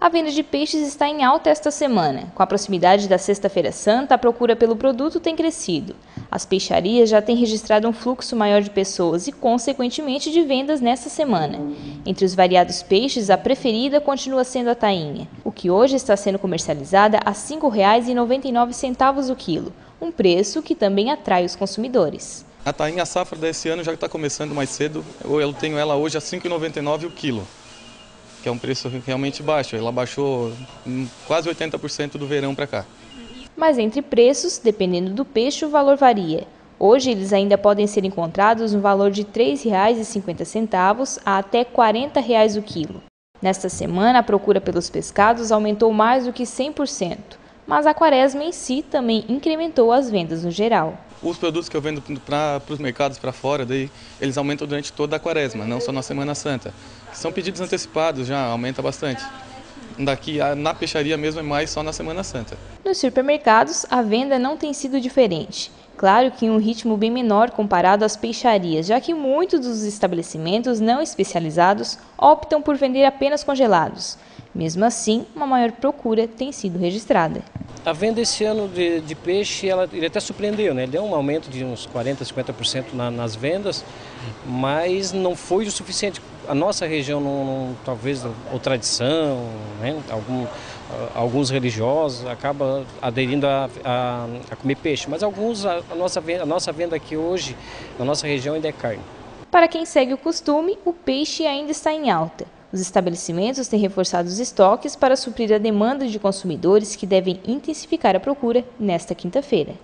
A venda de peixes está em alta esta semana. Com a proximidade da Sexta-feira Santa, a procura pelo produto tem crescido. As peixarias já têm registrado um fluxo maior de pessoas e, consequentemente, de vendas nesta semana. Entre os variados peixes, a preferida continua sendo a tainha, o que hoje está sendo comercializada a R$ 5,99 o quilo, um preço que também atrai os consumidores. A tainha safra desse ano já está começando mais cedo, eu tenho ela hoje a R$ 5,99 o quilo que é um preço realmente baixo. Ela baixou quase 80% do verão para cá. Mas entre preços, dependendo do peixe, o valor varia. Hoje eles ainda podem ser encontrados no valor de R$ 3,50 a até 40 reais o quilo. Nesta semana, a procura pelos pescados aumentou mais do que 100%, mas a quaresma em si também incrementou as vendas no geral. Os produtos que eu vendo para os mercados para fora, daí, eles aumentam durante toda a quaresma, não só na Semana Santa. São pedidos antecipados já, aumenta bastante. Daqui na peixaria mesmo é mais só na Semana Santa. Nos supermercados, a venda não tem sido diferente. Claro que em um ritmo bem menor comparado às peixarias, já que muitos dos estabelecimentos não especializados optam por vender apenas congelados. Mesmo assim, uma maior procura tem sido registrada. A venda esse ano de, de peixe, ela, ele até surpreendeu, né? Ele deu um aumento de uns 40%, 50% na, nas vendas, mas não foi o suficiente. A nossa região, não, não talvez, ou tradição, né? Algum, alguns religiosos acabam aderindo a, a, a, comer peixe, mas alguns, a, a, nossa a nossa venda aqui hoje, na nossa região, ainda é carne. Para quem segue o costume, o peixe ainda está em alta. Os estabelecimentos têm reforçado os estoques para suprir a demanda de consumidores que devem intensificar a procura nesta quinta-feira.